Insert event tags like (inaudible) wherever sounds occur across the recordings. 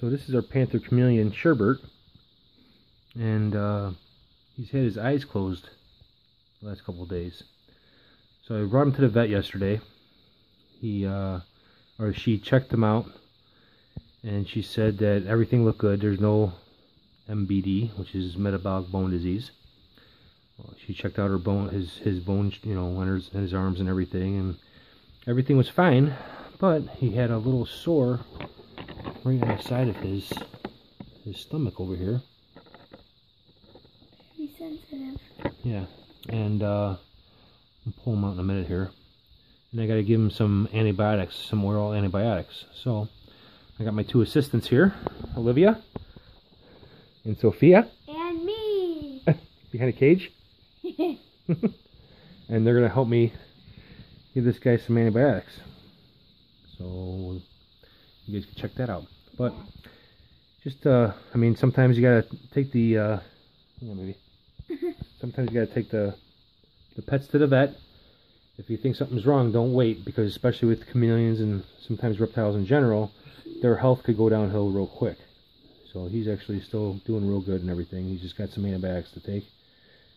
So this is our panther chameleon Sherbert, and uh, he's had his eyes closed the last couple days. So I brought him to the vet yesterday. He uh, or she checked him out, and she said that everything looked good. There's no MBD, which is metabolic bone disease. She checked out her bone, his his bones, you know, on his, his arms and everything, and everything was fine. But he had a little sore right on the side of his his stomach over here. Very sensitive. Yeah, and uh, I'll pull him out in a minute here. And I got to give him some antibiotics, some oral antibiotics. So I got my two assistants here, Olivia and Sophia And me. (laughs) behind a cage, (laughs) (laughs) and they're gonna help me give this guy some antibiotics. So you guys can check that out. But just, uh, I mean, sometimes you gotta take the, uh, yeah, maybe. sometimes you gotta take the the pets to the vet. If you think something's wrong, don't wait because especially with chameleons and sometimes reptiles in general, their health could go downhill real quick. So he's actually still doing real good and everything. He's just got some antibiotics to take,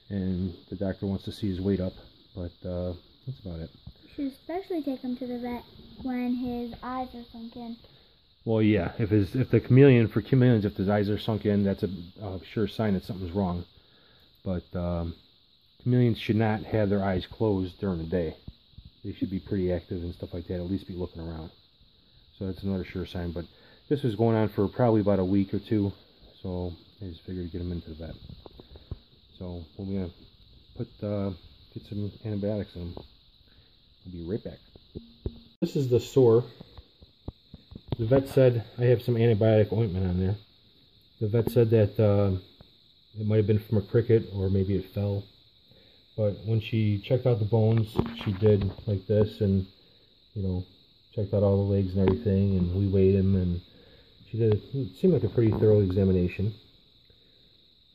and the doctor wants to see his weight up, but uh, that's about it. You should especially take him to the vet when his eyes are sunken. Well, yeah, if his if the chameleon for chameleons, if his eyes are sunk in, that's a, a sure sign that something's wrong. But um, chameleons should not have their eyes closed during the day. They should be pretty active and stuff like that. At least be looking around. So that's another sure sign. But this was going on for probably about a week or two, so I just figured to get him into the vet. So we're gonna put uh, get some antibiotics in him. I'll be right back. This is the sore. The vet said I have some antibiotic ointment on there. The vet said that uh, it might have been from a cricket or maybe it fell. But when she checked out the bones, she did like this and, you know, checked out all the legs and everything and we weighed him and she did, it seemed like a pretty thorough examination.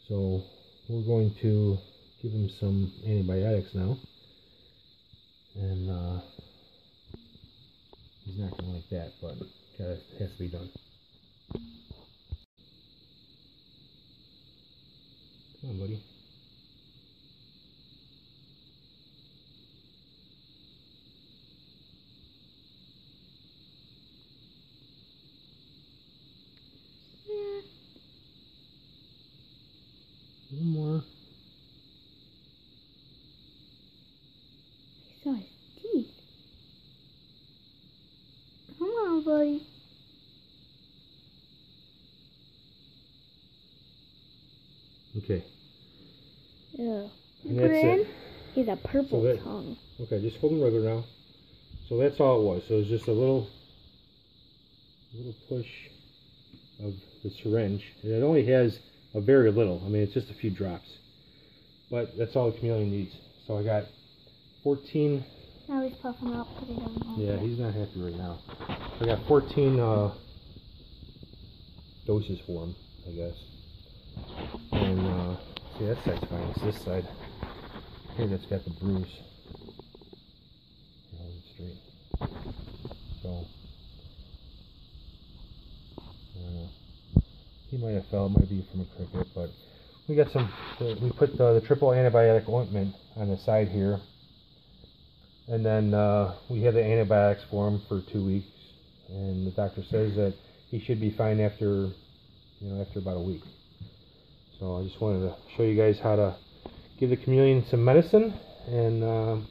So we're going to give him some antibiotics now. And uh, he's not going to like that, but has to be done. Come on, buddy. Little more. I saw his teeth. Come on, buddy. Okay. Yeah. And Put that's it in. it. He's a purple So that- tongue. Okay, just hold him regular now. So that's all it was. So it was just a little, little push of the syringe. And it only has a very little. I mean, it's just a few drops. But that's all the chameleon needs. So I got 14. Now he's puffing up. Put it on. Yeah, he's not happy right now. I got 14 uh, doses for him, I guess. Uh, see, that side's fine. It's this side here that's got the bruise. Hold it straight. So, I. He might have fell. It might be from a cricket, but we got some. We put uh, the triple antibiotic ointment on the side here and then uh, we have the antibiotics for him for two weeks, and the doctor says that he should be fine after, you know, after about a week. So I just wanted to show you guys how to give the chameleon some medicine and uh, a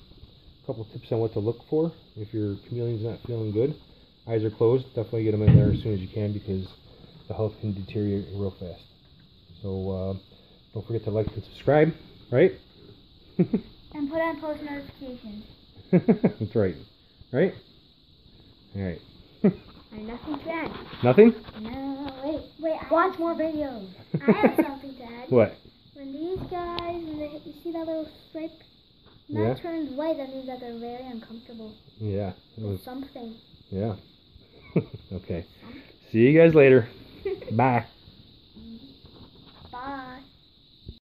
couple tips on what to look for if your chameleon's not feeling good. Eyes are closed, definitely get them in there as soon as you can because the health can deteriorate real fast. So uh, don't forget to like and subscribe, right? (laughs) And put on post notifications. (laughs) That's right. Right? Alright. (laughs) And nothing to add. Nothing? No, wait, wait. I Watch more videos. I have something to add. (laughs) (laughs) What? When these guys, when they, you see that little stripe, when Yeah. that turns white, that means that they're very uncomfortable. Yeah. It was, Something. yeah. (laughs) okay. See you guys later. Bye.